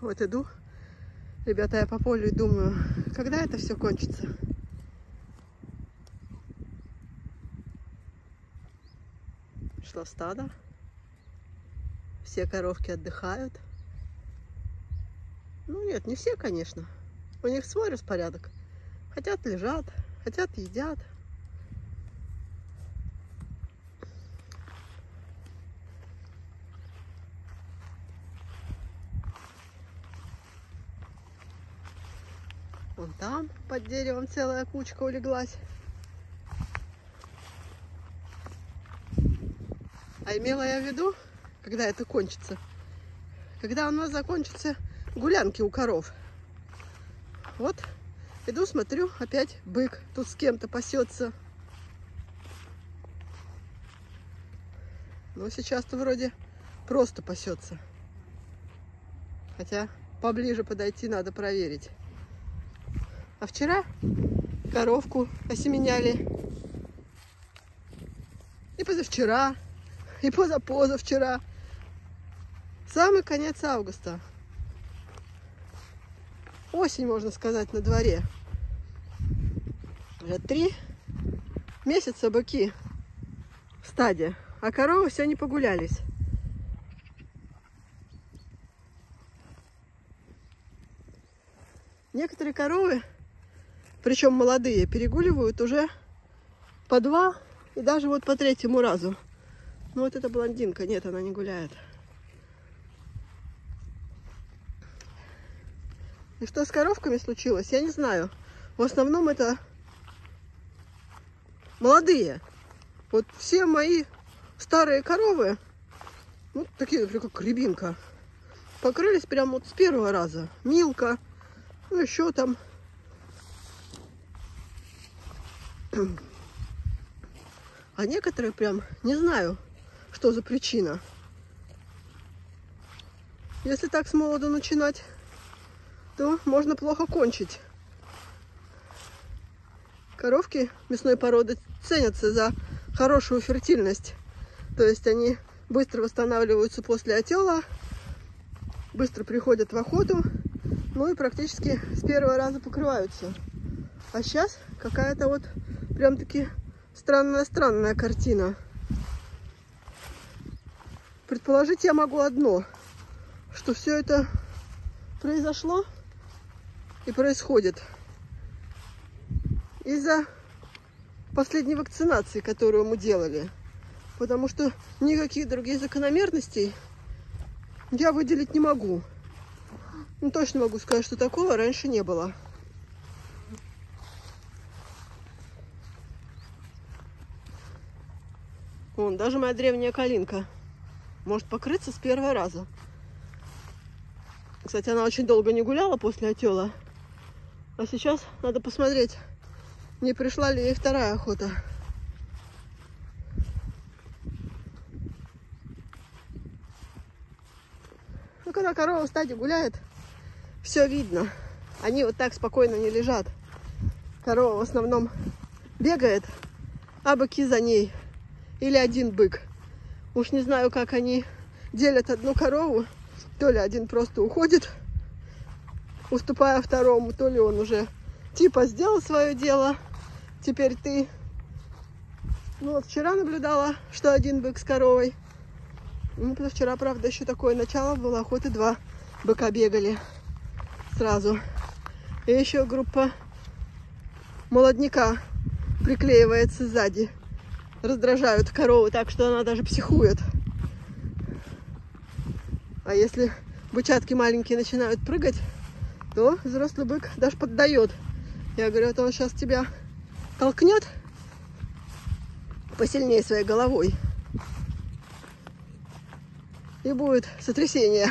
Вот иду, ребята, я по полю и думаю, когда это все кончится? Шло стадо. Все коровки отдыхают. Ну нет, не все, конечно. У них свой распорядок. Хотят лежат, хотят едят. Там под деревом целая кучка улеглась. А имела я в виду, когда это кончится, когда у нас закончатся гулянки у коров. Вот, иду, смотрю, опять бык тут с кем-то пасется. Но сейчас-то вроде просто пасется. Хотя поближе подойти надо проверить. А вчера коровку осеменяли. И позавчера, и позапозавчера. Самый конец августа. Осень, можно сказать, на дворе. Уже три месяца быки в стаде, а коровы все не погулялись. Некоторые коровы причем молодые, перегуливают уже по два и даже вот по третьему разу. Ну вот эта блондинка, нет, она не гуляет. И что с коровками случилось, я не знаю. В основном это молодые. Вот все мои старые коровы, ну, такие, например, как рябинка, покрылись прямо вот с первого раза. Милка, ну, еще там а некоторые прям не знаю, что за причина. Если так с молоду начинать, то можно плохо кончить. Коровки мясной породы ценятся за хорошую фертильность. То есть они быстро восстанавливаются после отела, быстро приходят в охоту, ну и практически с первого раза покрываются. А сейчас какая-то вот прям-таки странная-странная картина. Предположить я могу одно, что все это произошло и происходит из-за последней вакцинации, которую мы делали. Потому что никаких других закономерностей я выделить не могу. Ну, точно могу сказать, что такого раньше не было. Даже моя древняя калинка может покрыться с первого раза. Кстати, она очень долго не гуляла после отела. А сейчас надо посмотреть, не пришла ли ей вторая охота. Ну, когда корова в стаде гуляет, все видно. Они вот так спокойно не лежат. Корова в основном бегает, а быки за ней или один бык. Уж не знаю, как они делят одну корову. То ли один просто уходит, уступая второму, то ли он уже типа сделал свое дело. Теперь ты... Ну вот вчера наблюдала, что один бык с коровой. Ну, вчера, правда, еще такое начало было, охоты два быка бегали сразу. И еще группа молодняка приклеивается сзади раздражают корову так, что она даже психует. А если бычатки маленькие начинают прыгать, то взрослый бык даже поддает. Я говорю, это он сейчас тебя толкнет посильнее своей головой. И будет сотрясение.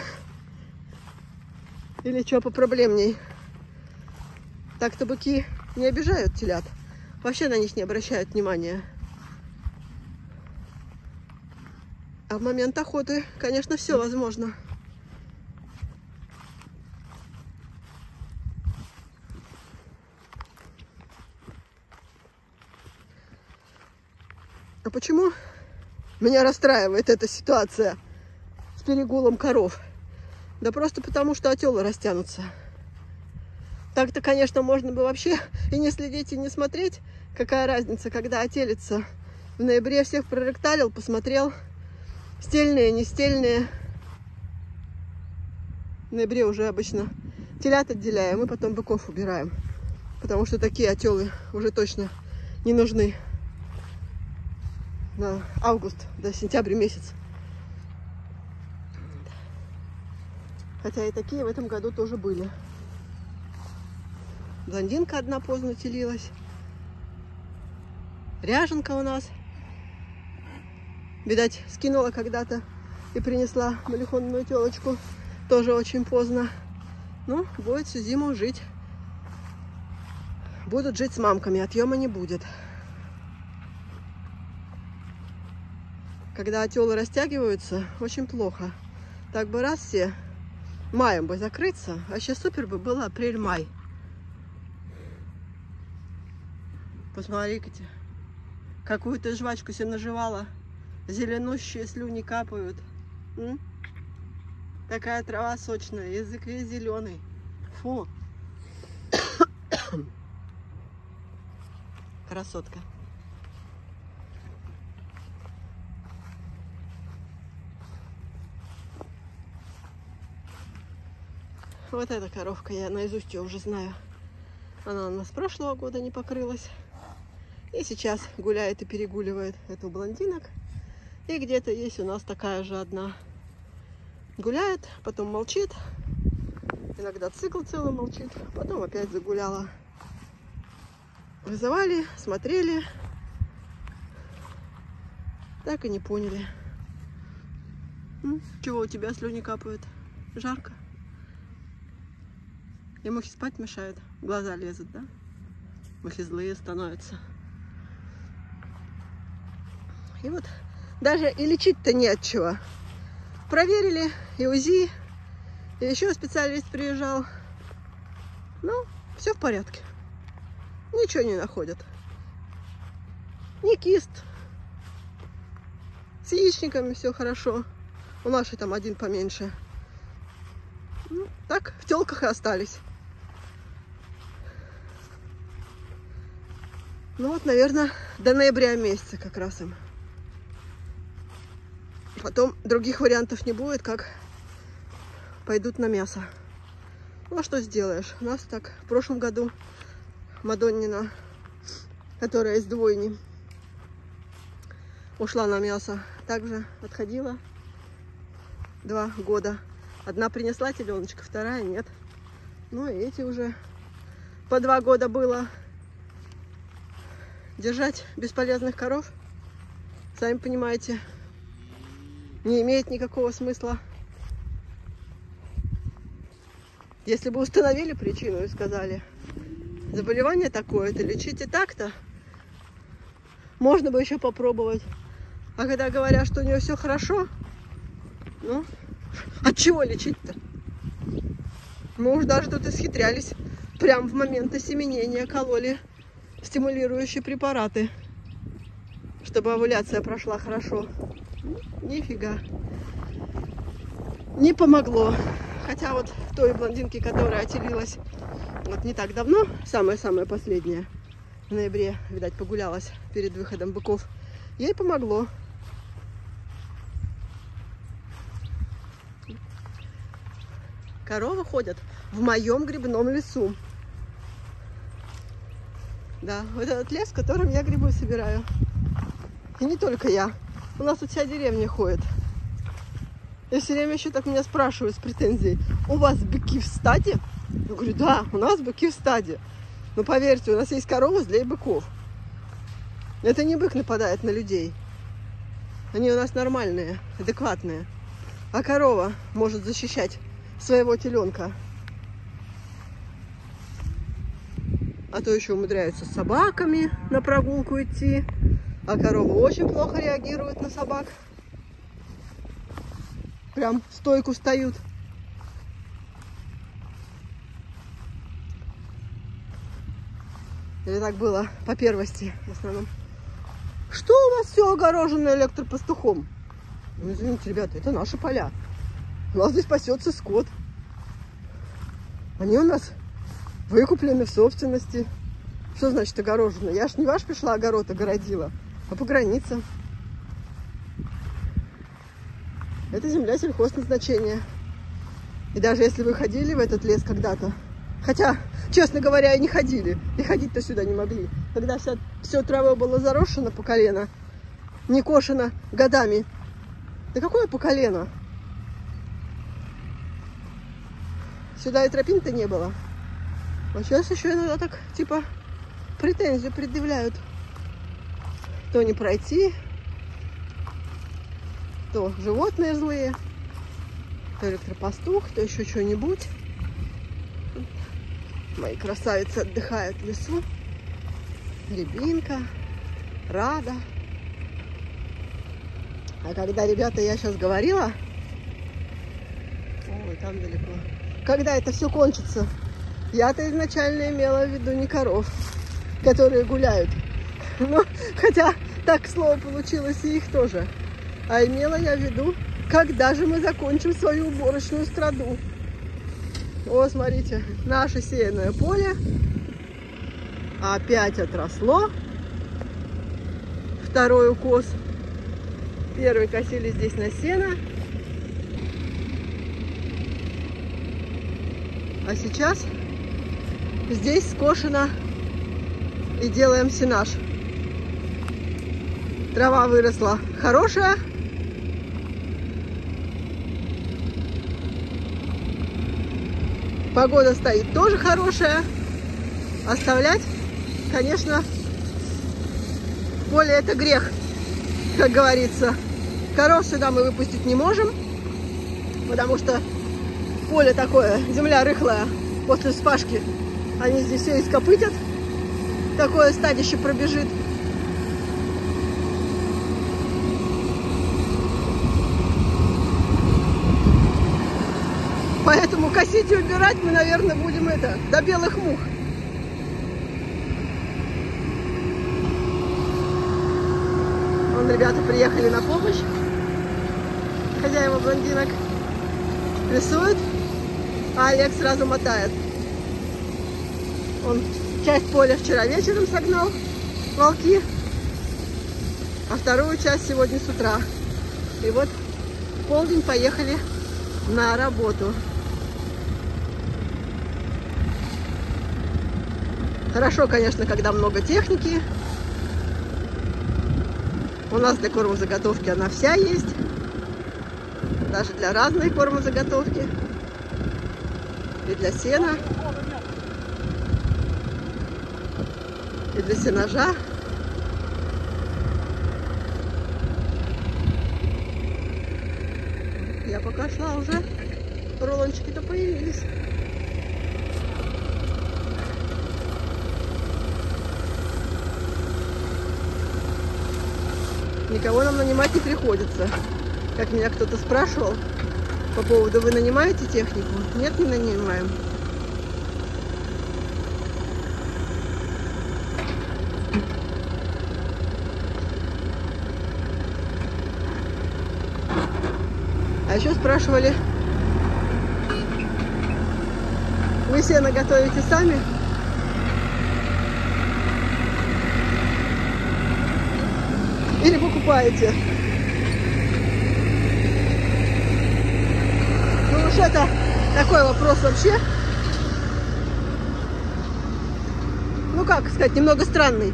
Или что попроблемней. Так-то быки не обижают телят. Вообще на них не обращают внимания. А в момент охоты, конечно, все возможно. А почему меня расстраивает эта ситуация с перегулом коров? Да просто потому, что отелы растянутся. Так-то, конечно, можно бы вообще и не следить, и не смотреть. Какая разница, когда отелится. В ноябре всех проректалил, посмотрел. Стельные, не стельные. В ноябре уже обычно телят отделяем, и потом быков убираем. Потому что такие отелы уже точно не нужны на август до сентября месяц. Хотя и такие в этом году тоже были. Блондинка одна поздно телилась. Ряженка у нас. Видать, скинула когда-то и принесла малихонную телочку. Тоже очень поздно. Ну, будет всю зиму жить. Будут жить с мамками, отъема не будет. Когда отелы растягиваются, очень плохо. Так бы раз все маем бы закрыться, а сейчас супер бы было апрель-май. Посмотрите, какую ты жвачку себе наживала. Зеленущие слюни капают. М? Такая трава сочная, язык весь зеленый. Фу. Красотка. Вот эта коровка, я наизусть ее уже знаю. Она у нас прошлого года не покрылась. И сейчас гуляет и перегуливает эту блондинок. И где-то есть у нас такая же одна. Гуляет, потом молчит. Иногда цикл целый молчит. Потом опять загуляла. Вызывали, смотрели. Так и не поняли. Чего у тебя слюни капают? Жарко? И мухи спать мешают. Глаза лезут, да? Мухи злые становятся. И вот даже и лечить-то не от чего. Проверили и УЗИ, и еще специалист приезжал. Ну, все в порядке. Ничего не находят. Ни кист. С яичниками все хорошо. У нашей там один поменьше. Ну, так, в телках и остались. Ну вот, наверное, до ноября месяца как раз им. Потом других вариантов не будет, как пойдут на мясо. Ну а что сделаешь? У нас так в прошлом году Мадоннина, которая из двойни, ушла на мясо. Также отходила два года. Одна принесла теленочка, вторая нет. Ну и эти уже по два года было держать бесполезных коров. Сами понимаете, не имеет никакого смысла. Если бы установили причину и сказали, заболевание такое-то, лечите так-то, можно бы еще попробовать. А когда говорят, что у нее все хорошо, ну, от чего лечить-то? Мы уж даже тут исхитрялись. Прям в момент осеменения кололи стимулирующие препараты, чтобы овуляция прошла хорошо. Нифига. Не помогло. Хотя вот той блондинке, которая отелилась вот не так давно, самое-самое последнее, в ноябре, видать, погулялась перед выходом быков, ей помогло. Коровы ходят в моем грибном лесу. Да, вот этот лес, в котором я грибы собираю. И не только я. У нас тут вся деревня ходит. И все время еще так меня спрашивают с претензией. У вас быки в стаде? Я говорю, да, у нас быки в стаде. Но поверьте, у нас есть коровы для быков. Это не бык нападает на людей. Они у нас нормальные, адекватные. А корова может защищать своего теленка А то еще умудряются с собаками на прогулку идти. А коровы очень плохо реагируют на собак. Прям стойку встают. Или так было по первости в основном. Что у вас все огорожено электропастухом? Ну, извините, ребята, это наши поля. У нас здесь пасется скот. Они у нас выкуплены в собственности. Что значит огорожено? Я ж не ваш пришла огород огородила, а по границе. Это земля сельхозназначения. И даже если вы ходили в этот лес когда-то, хотя, честно говоря, и не ходили, и ходить-то сюда не могли, когда вся, все травой было заросшено по колено, не кошено годами. Да какое по колено? Сюда и тропин-то не было. А сейчас еще иногда так, типа, претензию предъявляют. То не пройти, то животные злые, то электропастух, то еще что-нибудь. Мои красавицы отдыхают в лесу. Рябинка, Рада. А когда, ребята, я сейчас говорила, ой, там далеко, когда это все кончится, я-то изначально имела в виду не коров, которые гуляют. Ну, хотя так слово получилось и их тоже. А имела я в виду, когда же мы закончим свою уборочную страду. О, смотрите, наше сеянное поле опять отросло. Второй укос. Первый косили здесь на сено. А сейчас здесь скошено и делаем сенаж. Трава выросла хорошая. Погода стоит тоже хорошая. Оставлять, конечно, поле это грех, как говорится. Коров сюда мы выпустить не можем, потому что поле такое, земля рыхлая после спашки. Они здесь все ископытят. Такое стадище пробежит. Косить и убирать мы, наверное, будем это, до белых мух. Вон ребята приехали на помощь. Хозяева блондинок рисуют, а Олег сразу мотает. Он часть поля вчера вечером согнал, волки, а вторую часть сегодня с утра. И вот в полдень поехали на работу. Хорошо, конечно, когда много техники. У нас для кормозаготовки она вся есть. Даже для разной кормозаготовки. И для сена. И для сенажа. Я пока шла уже, рулончики-то появились. Никого нам нанимать не приходится. Как меня кто-то спрашивал по поводу, вы нанимаете технику? Нет, не нанимаем. А еще спрашивали, вы сено готовите сами? Или покупаете? Ну уж это такой вопрос вообще. Ну как сказать, немного странный.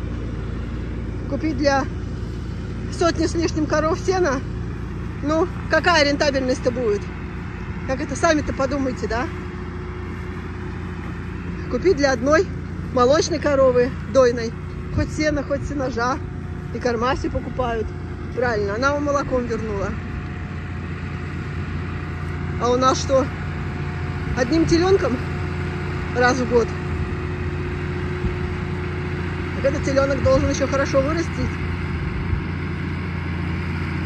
Купить для сотни с лишним коров сена. Ну, какая рентабельность-то будет? Как это сами-то подумайте, да? Купить для одной молочной коровы, дойной. Хоть сена, хоть сенажа. И кормаси покупают. Правильно, она вам молоком вернула. А у нас что? Одним теленком раз в год. Так этот теленок должен еще хорошо вырастить.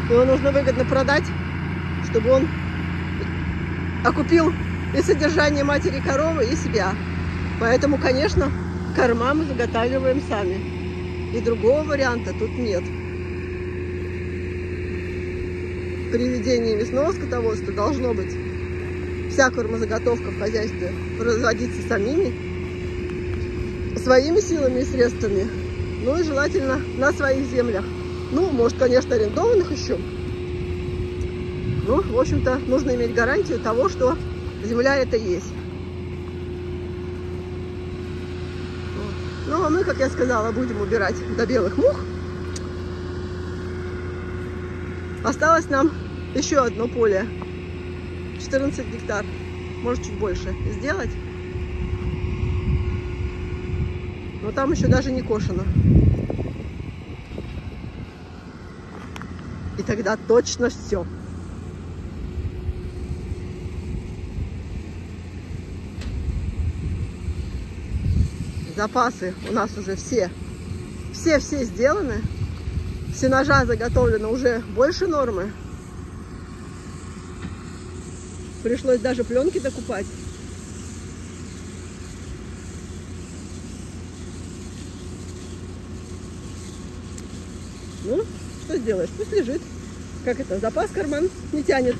Его нужно выгодно продать, чтобы он окупил и содержание матери коровы, и себя. Поэтому, конечно, корма мы заготавливаем сами. И другого варианта тут нет. при ведении мясного скотоводства должно быть вся кормозаготовка в хозяйстве производиться самими, своими силами и средствами, ну и желательно на своих землях. Ну, может, конечно, арендованных еще. Ну, в общем-то, нужно иметь гарантию того, что земля это есть. Ну, мы, как я сказала, будем убирать до белых мух. Осталось нам еще одно поле. 14 гектар. Может, чуть больше сделать. Но там еще даже не кошено. И тогда точно все. Запасы у нас уже все, все-все сделаны. Сенажа заготовлено уже больше нормы. Пришлось даже пленки докупать. Ну, что сделаешь? Пусть лежит. Как это, запас карман не тянет.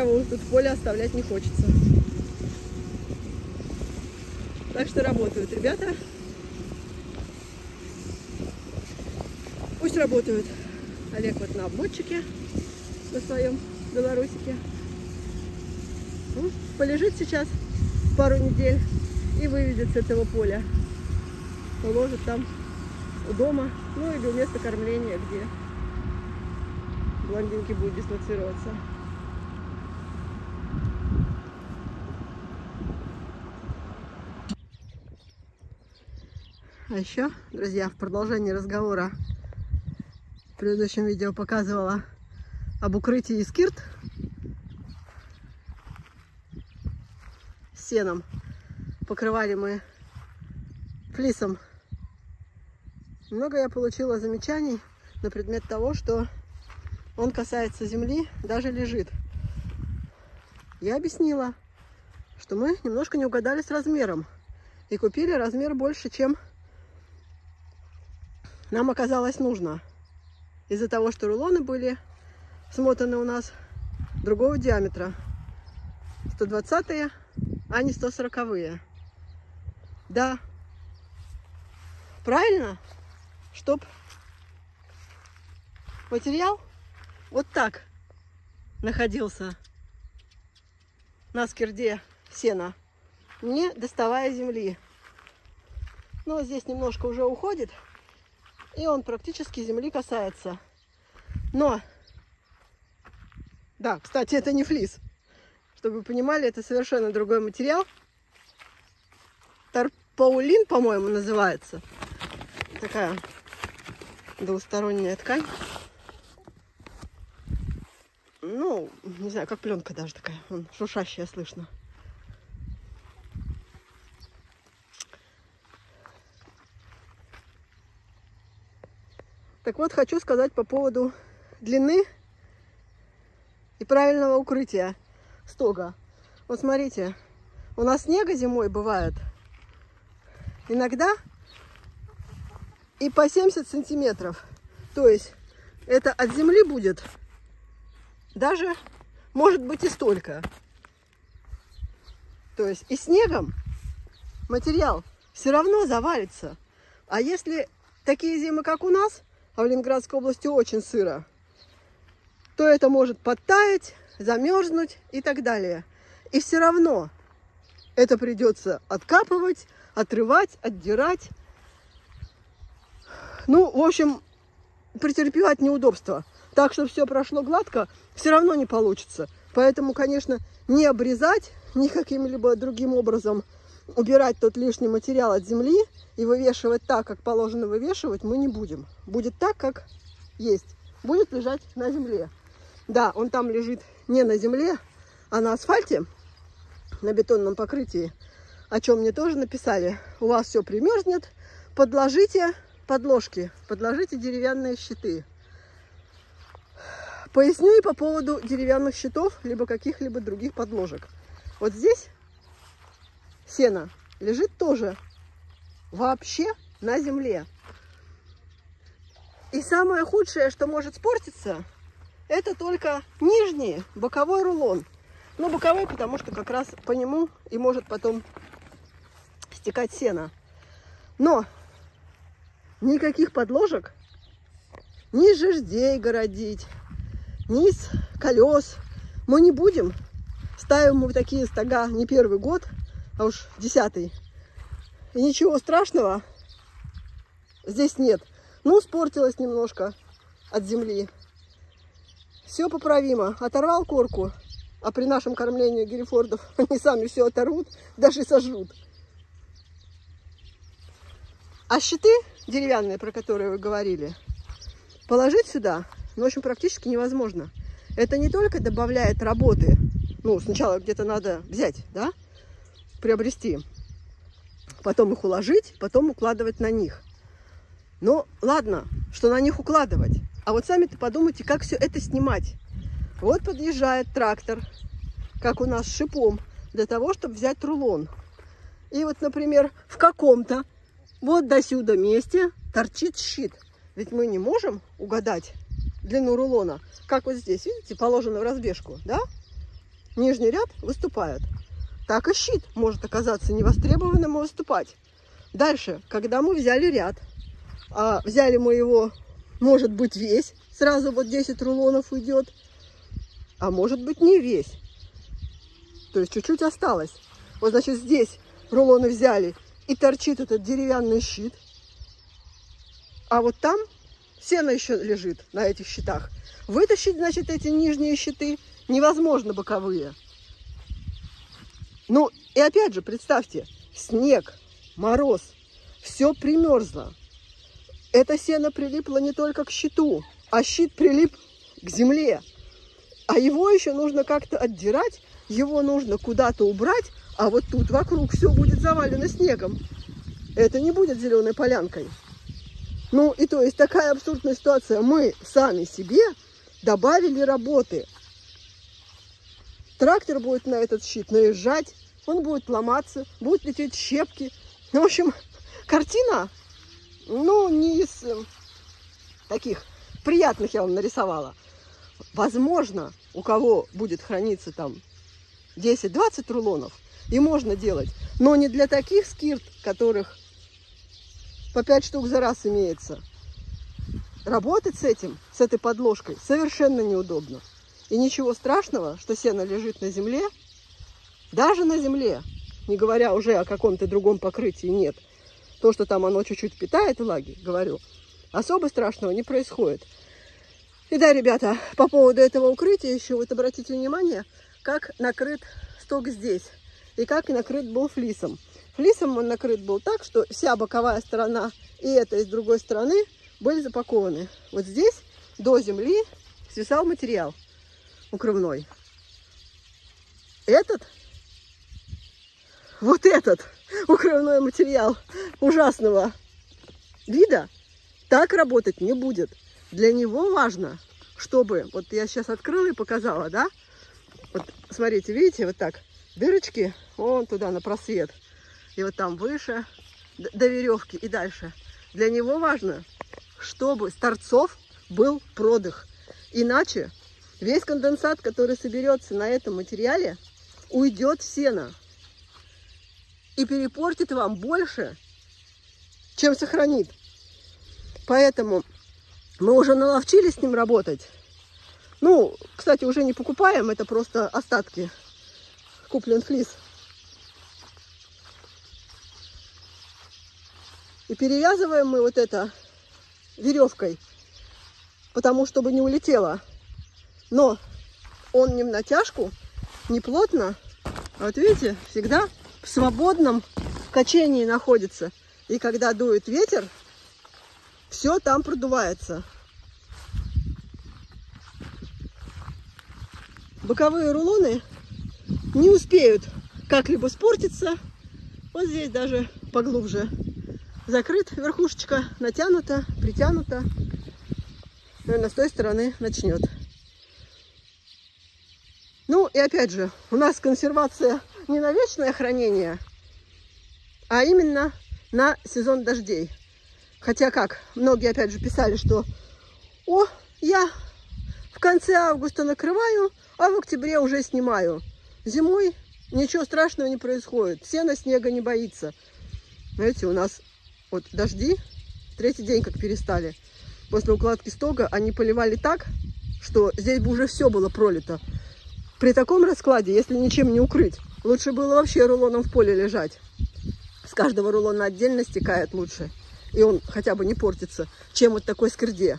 Траву тут поле оставлять не хочется. Так что работают ребята. Пусть работают. Олег вот на обмотчике на своем белорусике. Ну, полежит сейчас пару недель и выведет с этого поля. Положит там у дома, ну или у места кормления, где блондинки будут дислоцироваться. А еще, друзья, в продолжении разговора в предыдущем видео показывала об укрытии скирт сеном. Покрывали мы флисом. Много я получила замечаний на предмет того, что он касается земли, даже лежит. Я объяснила, что мы немножко не угадали с размером и купили размер больше, чем нам оказалось нужно. Из-за того, что рулоны были смотаны у нас другого диаметра. 120-е, а не 140-е. Да. Правильно? Чтоб материал вот так находился на скирде сена, не доставая земли. Но здесь немножко уже уходит и он практически земли касается. Но, да, кстати, это не флис. Чтобы вы понимали, это совершенно другой материал. Тарпаулин, по-моему, называется. Такая двусторонняя ткань. Ну, не знаю, как пленка даже такая. Вон, шуршащая слышно. Так вот, хочу сказать по поводу длины и правильного укрытия стога. Вот смотрите, у нас снега зимой бывает иногда и по 70 сантиметров. То есть это от земли будет даже, может быть, и столько. То есть и снегом материал все равно завалится. А если такие зимы, как у нас, а в Ленинградской области очень сыро, то это может подтаять, замерзнуть и так далее. И все равно это придется откапывать, отрывать, отдирать. Ну, в общем, претерпевать неудобства. Так что все прошло гладко, все равно не получится. Поэтому, конечно, не обрезать ни каким-либо другим образом убирать тот лишний материал от земли и вывешивать так, как положено вывешивать, мы не будем. Будет так, как есть. Будет лежать на земле. Да, он там лежит не на земле, а на асфальте, на бетонном покрытии, о чем мне тоже написали. У вас все примерзнет, подложите подложки, подложите деревянные щиты. Поясню и по поводу деревянных щитов, либо каких-либо других подложек. Вот здесь сено лежит тоже вообще на земле. И самое худшее, что может спортиться, это только нижний боковой рулон. Ну, боковой, потому что как раз по нему и может потом стекать сено. Но никаких подложек, ни жердей городить, ни с колес мы не будем. Ставим мы такие стога не первый год, а уж десятый. И ничего страшного здесь нет. Ну, спортилось немножко от земли. Все поправимо. Оторвал корку, а при нашем кормлении герефордов они сами все оторвут, даже сожрут. А щиты деревянные, про которые вы говорили, положить сюда, ну, в общем, практически невозможно. Это не только добавляет работы, ну, сначала где-то надо взять, да, приобрести, потом их уложить, потом укладывать на них. Ну, ладно, что на них укладывать. А вот сами-то подумайте, как все это снимать. Вот подъезжает трактор, как у нас с шипом, для того, чтобы взять рулон. И вот, например, в каком-то вот до сюда месте торчит щит. Ведь мы не можем угадать длину рулона. Как вот здесь, видите, положено в разбежку, да? Нижний ряд выступает. Так и щит может оказаться невостребованным и выступать. Дальше, когда мы взяли ряд, а взяли мы его, может быть, весь. Сразу вот 10 рулонов уйдет. А может быть, не весь. То есть чуть-чуть осталось. Вот, значит, здесь рулоны взяли. И торчит этот деревянный щит. А вот там сено еще лежит на этих щитах. Вытащить, значит, эти нижние щиты невозможно боковые. Ну, и опять же, представьте, снег, мороз, все примерзло это сено прилипло не только к щиту, а щит прилип к земле. А его еще нужно как-то отдирать, его нужно куда-то убрать, а вот тут вокруг все будет завалено снегом. Это не будет зеленой полянкой. Ну и то есть такая абсурдная ситуация. Мы сами себе добавили работы. Трактор будет на этот щит наезжать, он будет ломаться, будут лететь щепки. Ну, в общем, картина ну, не из э, таких приятных я вам нарисовала. Возможно, у кого будет храниться там 10-20 рулонов, и можно делать. Но не для таких скирт, которых по 5 штук за раз имеется. Работать с этим, с этой подложкой, совершенно неудобно. И ничего страшного, что сено лежит на земле, даже на земле, не говоря уже о каком-то другом покрытии, нет – то, что там оно чуть-чуть питает влаги, говорю, особо страшного не происходит. И да, ребята, по поводу этого укрытия еще вот обратите внимание, как накрыт сток здесь и как накрыт был флисом. Флисом он накрыт был так, что вся боковая сторона и эта, и с другой стороны были запакованы. Вот здесь до земли свисал материал укрывной. Этот, вот этот укрывной материал ужасного вида так работать не будет. Для него важно, чтобы, вот я сейчас открыла и показала, да, вот смотрите, видите, вот так, дырочки, вон туда на просвет, и вот там выше, до веревки и дальше. Для него важно, чтобы с торцов был продых, иначе весь конденсат, который соберется на этом материале, уйдет в сено и перепортит вам больше, чем сохранит. Поэтому мы уже наловчились с ним работать. Ну, кстати, уже не покупаем, это просто остатки. Куплен флис. И перевязываем мы вот это веревкой, потому чтобы не улетело. Но он не в натяжку, не плотно. А вот видите, всегда в свободном качении находится. И когда дует ветер, все там продувается. Боковые рулоны не успеют как-либо спортиться. Вот здесь даже поглубже закрыт, верхушечка натянута, притянута. Наверное, с той стороны начнет. Ну и опять же, у нас консервация не на вечное хранение, а именно на сезон дождей. Хотя как, многие опять же писали, что о, я в конце августа накрываю, а в октябре уже снимаю. Зимой ничего страшного не происходит, сено снега не боится. Знаете, у нас вот дожди, третий день как перестали. После укладки стога они поливали так, что здесь бы уже все было пролито. При таком раскладе, если ничем не укрыть, лучше было вообще рулоном в поле лежать. С каждого рулона отдельно стекает лучше. И он хотя бы не портится, чем вот такой скирде.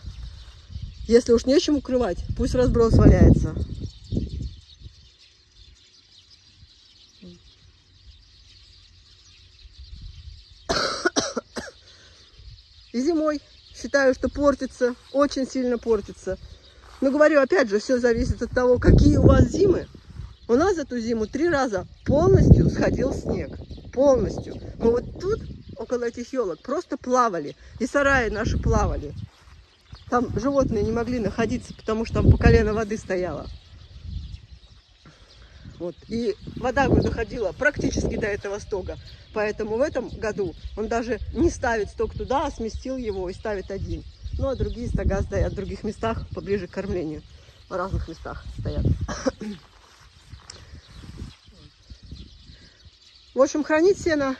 Если уж нечем укрывать, пусть разброс валяется. И зимой считаю, что портится, очень сильно портится. Но говорю, опять же, все зависит от того, какие у вас зимы. У нас эту зиму три раза полностью сходил снег. Полностью. Мы вот тут, около этих елок, просто плавали. И сараи наши плавали. Там животные не могли находиться, потому что там по колено воды стояло. Вот. И вода доходила практически до этого стога. Поэтому в этом году он даже не ставит сток туда, а сместил его и ставит один. Ну, а другие стога стоят в других местах, поближе к кормлению. В разных местах стоят. В общем, хранить сено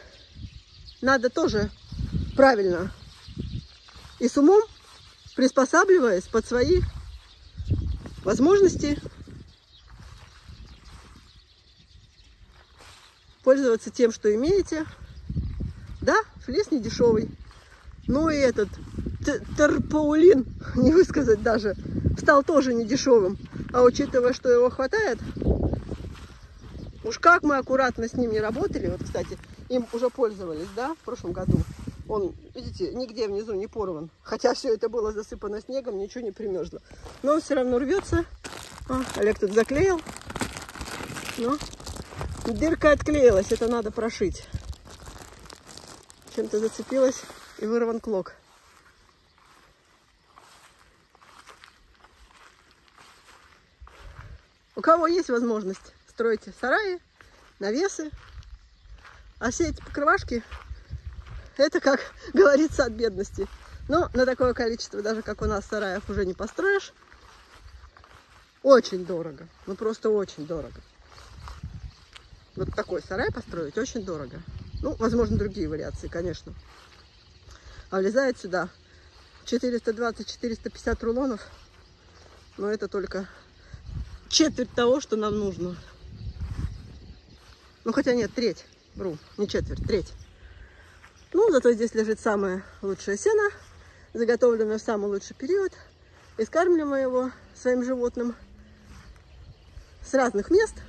надо тоже правильно. И с умом, приспосабливаясь под свои возможности, пользоваться тем, что имеете. Да, флес не дешевый. Ну и этот терпаулин, не высказать даже, стал тоже не дешевым. А учитывая, что его хватает, уж как мы аккуратно с ним не работали, вот, кстати, им уже пользовались, да, в прошлом году. Он, видите, нигде внизу не порван. Хотя все это было засыпано снегом, ничего не примерзло. Но он все равно рвется. А, Олег тут заклеил. Но Дырка отклеилась, это надо прошить. Чем-то зацепилась и вырван клок. У кого есть возможность, стройте сараи, навесы. А все эти покрывашки, это, как говорится, от бедности. Но на такое количество, даже как у нас сараев, уже не построишь. Очень дорого. Ну, просто очень дорого вот такой сарай построить очень дорого. Ну, возможно, другие вариации, конечно. А влезает сюда 420-450 рулонов. Но это только четверть того, что нам нужно. Ну, хотя нет, треть. Бру, не четверть, треть. Ну, зато здесь лежит самое лучшее сено, заготовленное в самый лучший период. И скармливаем его своим животным с разных мест –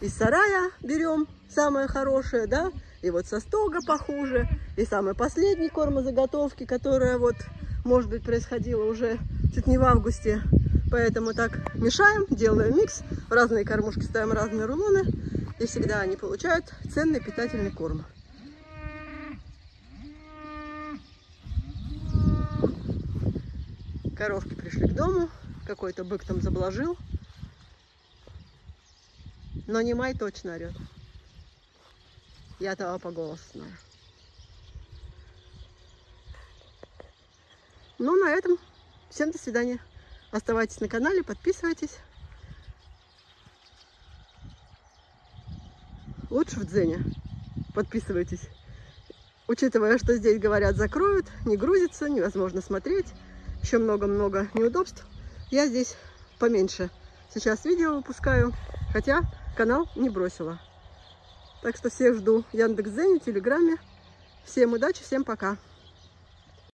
из сарая берем самое хорошее, да, и вот со стога похуже, и самый последний кормозаготовки, которая вот, может быть, происходила уже чуть не в августе. Поэтому так мешаем, делаем микс, в разные кормушки ставим разные рулоны, и всегда они получают ценный питательный корм. Коровки пришли к дому, какой-то бык там заблажил, но не май точно орет. Я того по голосу знаю. Ну, на этом всем до свидания. Оставайтесь на канале, подписывайтесь. Лучше в Дзене. Подписывайтесь. Учитывая, что здесь, говорят, закроют, не грузится, невозможно смотреть. Еще много-много неудобств. Я здесь поменьше сейчас видео выпускаю. Хотя канал не бросила. Так что всех жду в Яндекс.Дзене, Телеграме. Всем удачи, всем пока.